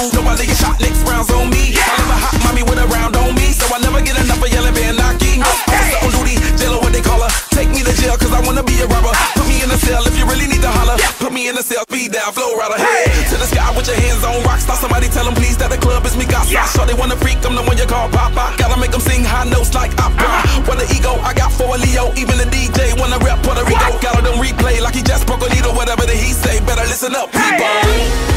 Palms to the ceiling, nobody move, nobody get shot. Next rounds on me. I love a hot mommy with a round on me, so I never get enough of yelling Ben Naki. Okay. On duty, jail what they call her. Take me to jail, cause I wanna be a robber. Put me in a cell if you really need to holler. Put me in a cell, speed down, flow rider. Hey, to the sky with your hands on rock. Stop somebody tell them please that the club is me got yeah. Sure they wanna freak, I'm the one you call Papa. Gotta make them sing high notes like opera. Uh-huh. What the ego, I got for a Leo. Even the DJ wanna rap Puerto Rico. What? Gotta them replay like he just broke a needle, whatever that he say. Better listen up, people. Hey.